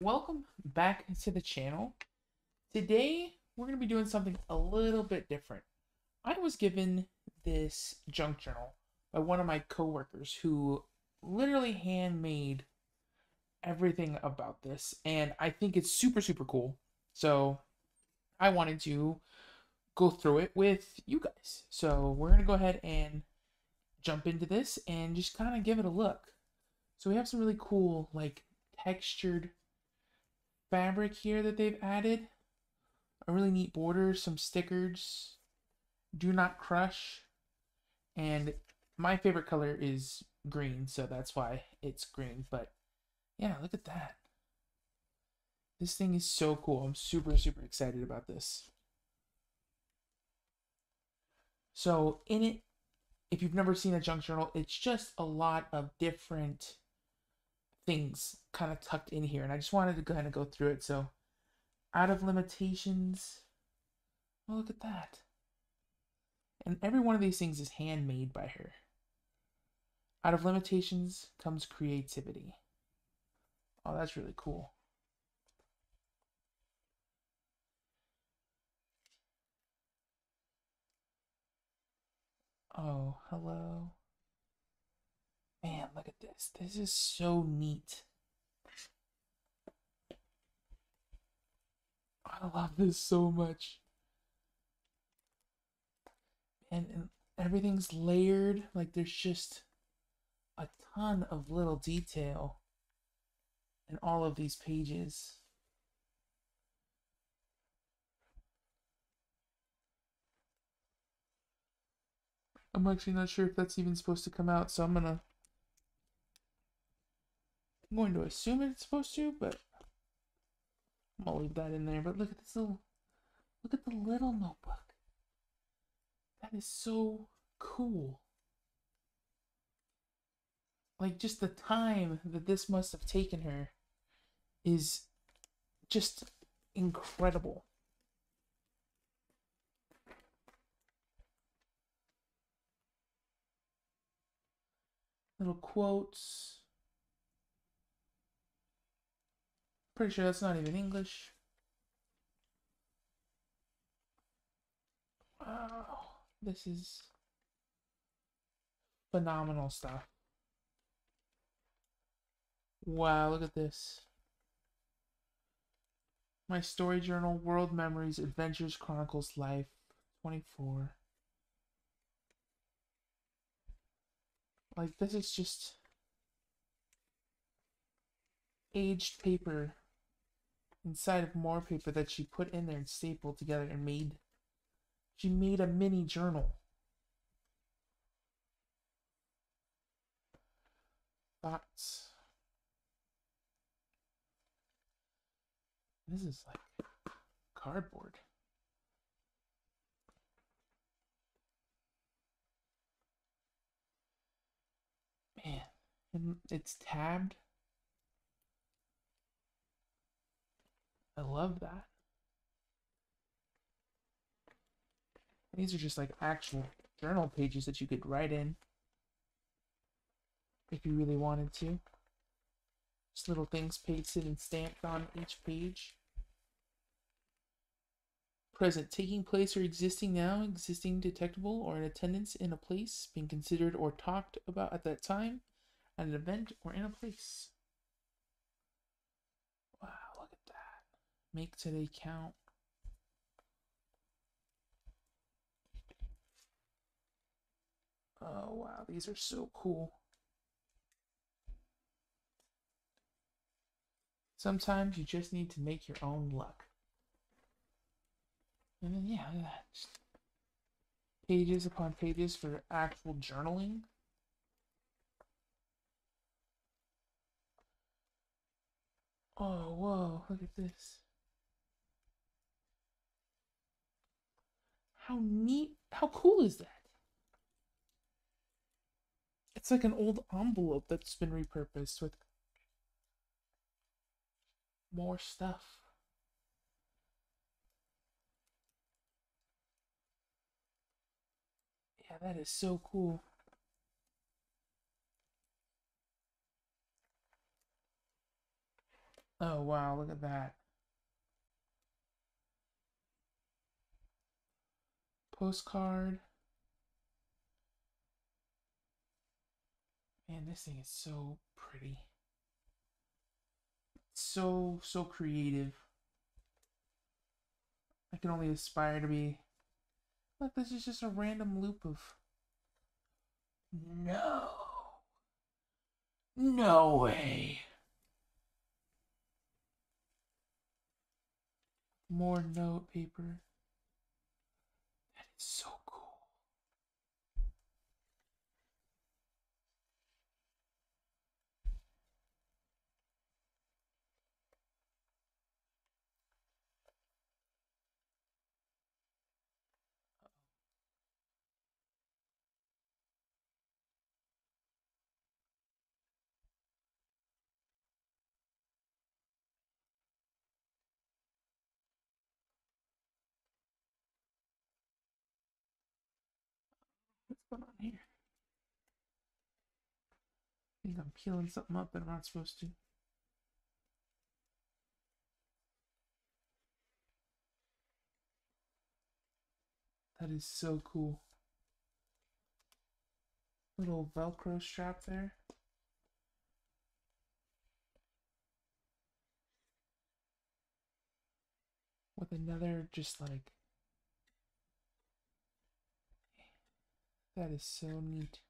welcome back to the channel. Today, we're going to be doing something a little bit different. I was given this junk journal by one of my coworkers who literally handmade everything about this, and I think it's super, super cool. So, I wanted to go through it with you guys. So, we're going to go ahead and jump into this and just kind of give it a look. So, we have some really cool, like, textured fabric here that they've added. A really neat border, some stickers. Do not crush. And my favorite color is green, so that's why it's green. But yeah, look at that. This thing is so cool. I'm super, super excited about this. So in it, if you've never seen a junk journal, it's just a lot of different things kind of tucked in here. And I just wanted to kind of go through it. So, out of limitations. Oh, look at that. And every one of these things is handmade by her. Out of limitations comes creativity. Oh, that's really cool. Oh, hello. Man, look at this. This is so neat. I love this so much. And, and everything's layered. Like there's just a ton of little detail in all of these pages. I'm actually not sure if that's even supposed to come out, so I'm gonna I'm going to assume it's supposed to, but I'm gonna leave that in there. But look at this little, look at the little notebook. That is so cool. Like just the time that this must have taken her is just incredible. Little quotes. Pretty sure that's not even English. Wow, this is phenomenal stuff. Wow, look at this. My story journal, World Memories, Adventures, Chronicles, Life, 24. Like, this is just aged paper inside of more paper that she put in there and stapled together and made she made a mini journal. Thoughts. This is like cardboard. Man, and it's tabbed. I love that. These are just like actual journal pages that you could write in if you really wanted to. Just little things pasted and stamped on each page. Present, taking place or existing now, existing detectable or in attendance in a place, being considered or talked about at that time, at an event or in a place. Make today count. Oh wow, these are so cool. Sometimes you just need to make your own luck. And then yeah, pages upon pages for actual journaling. Oh, whoa, look at this. How neat, how cool is that? It's like an old envelope that's been repurposed with more stuff. Yeah, that is so cool. Oh wow, look at that. Postcard. Man, this thing is so pretty. So, so creative. I can only aspire to be. Look, this is just a random loop of. No. No way. More note paper. So cool. What's going on here? I think I'm peeling something up that I'm not supposed to. That is so cool. Little Velcro strap there. With another just like that is so neat.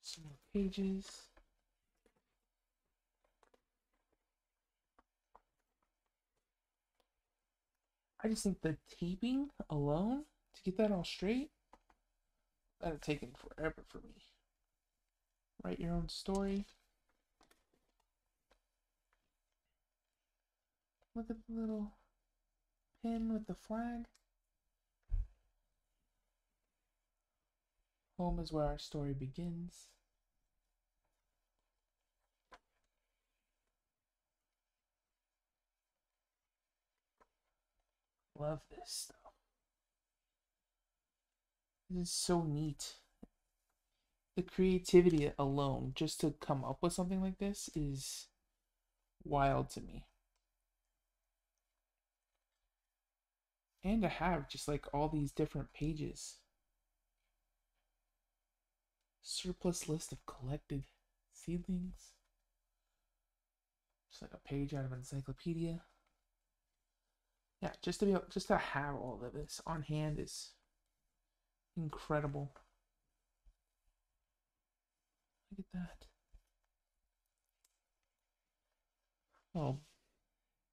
Some more pages. I just think the taping alone to get that all straight that have taken forever for me. Write your own story. Look at the little pin with the flag. Home is where our story begins. Love this stuff. This is so neat. The creativity alone, just to come up with something like this, is wild to me. And to have just like all these different pages. Surplus list of collected seedlings. Just like a page out of an encyclopedia. Yeah, just to be able, just to have all of this on hand is incredible. Look at that. Oh,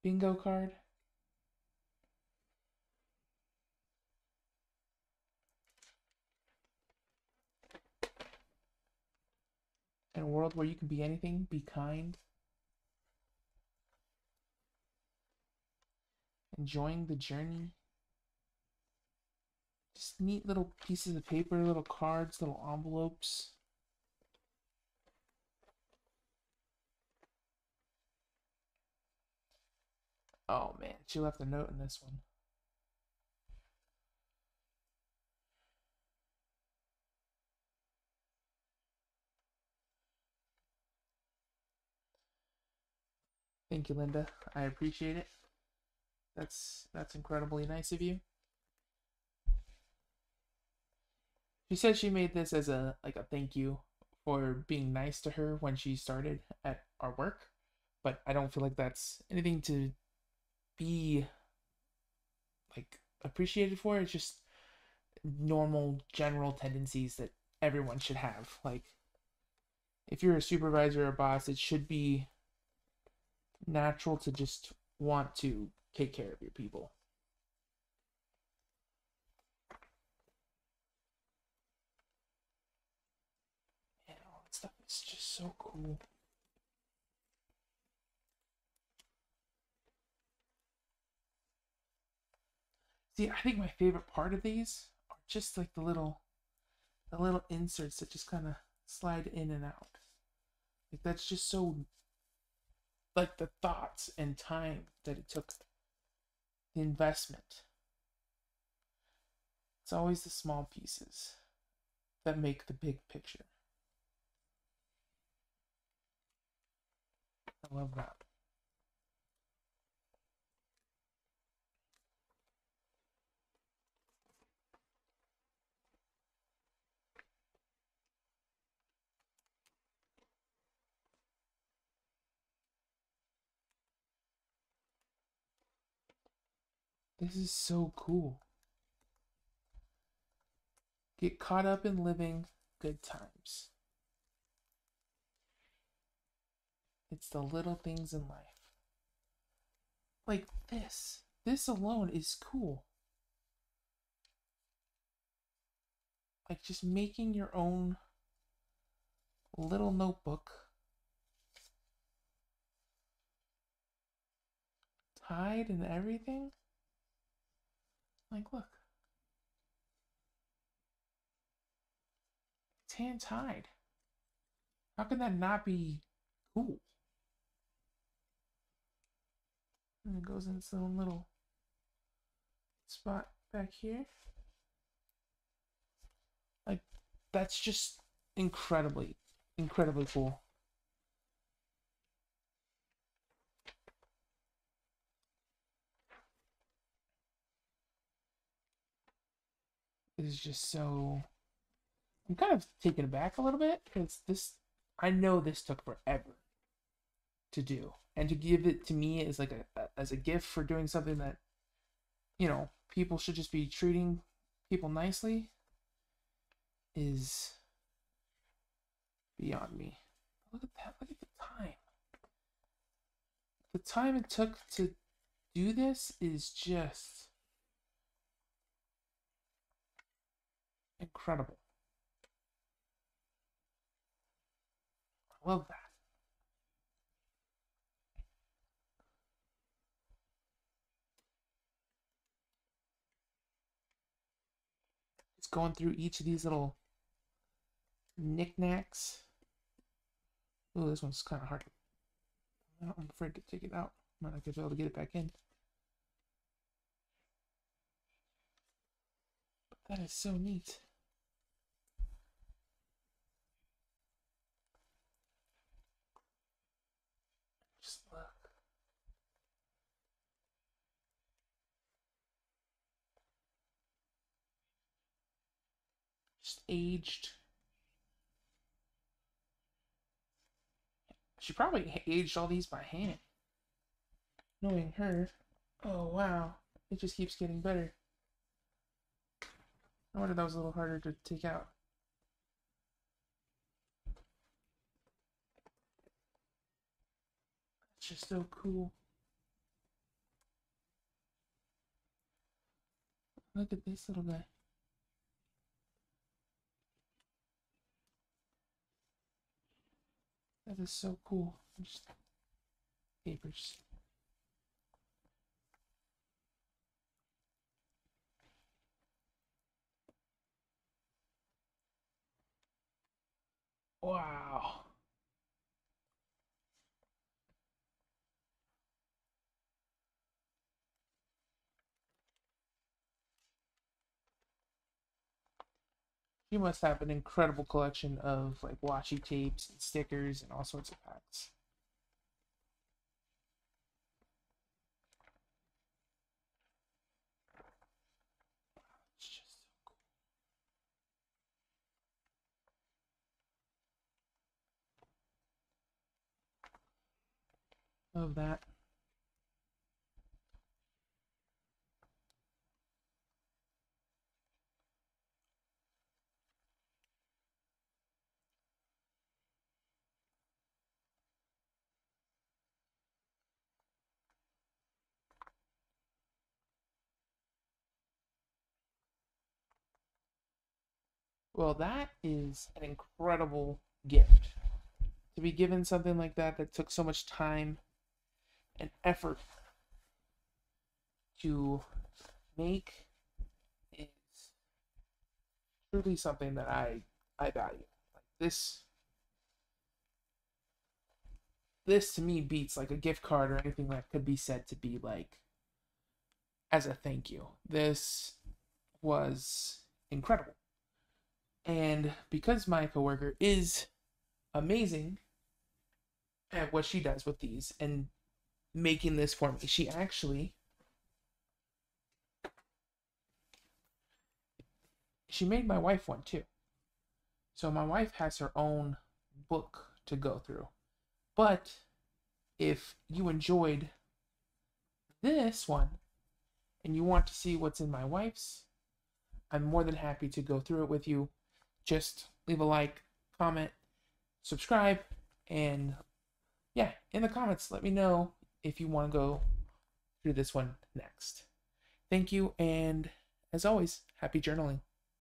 bingo card. In a world where you can be anything, be kind. Enjoying the journey. Just neat little pieces of paper, little cards, little envelopes. Oh man, she left a note in this one. Thank you, Linda. I appreciate it. That's that's incredibly nice of you. She said she made this as a like a thank you for being nice to her when she started at our work, but I don't feel like that's anything to be like appreciated for. It's just normal general tendencies that everyone should have. Like if you're a supervisor or boss, it should be natural to just want to take care of your people. Man, all that stuff is just so cool. See, I think my favorite part of these are just like the little the little inserts that just kind of slide in and out. Like that's just so like the thoughts and time that it took, the investment. It's always the small pieces that make the big picture. I love that. This is so cool. Get caught up in living good times. It's the little things in life. Like this. This alone is cool. Like just making your own little notebook. Tied and everything. Like, look. It's hand tied. How can that not be cool? And it goes in its own little spot back here. Like, that's just incredibly, incredibly cool. Is just so. I'm kind of taken aback a little bit because this. I know this took forever to do, and to give it to me as like a, as a gift for doing something that, you know, people should just be treating people nicely. Is beyond me. Look at that! Look at the time. The time it took to do this is just incredible. I love that. Just going through each of these little knickknacks. Oh, this one's kind of hard. I'm afraid to take it out. Might not be able to get it back in. That is so neat. Just look. Just aged. She probably aged all these by hand. Knowing her. Oh, wow. It just keeps getting better. I wonder if that was a little harder to take out. It's just so cool. Look at this little guy. That is so cool. Just papers. Wow. You must have an incredible collection of like washi tapes and stickers and all sorts of packs. It's just so cool. Love that. Well, that is an incredible gift. To be given something like that that took so much time and effort to make is truly something that I I value. Like this this to me beats like a gift card or anything that could be said to be like as a thank you. This was incredible. And because my coworker is amazing at what she does with these and making this for me, she actually she made my wife one too. So my wife has her own book to go through. But if you enjoyed this one and you want to see what's in my wife's, I'm more than happy to go through it with you. Just leave a like, comment, subscribe, and yeah, in the comments, let me know if you want to go through this one next. Thank you, and as always, happy journaling.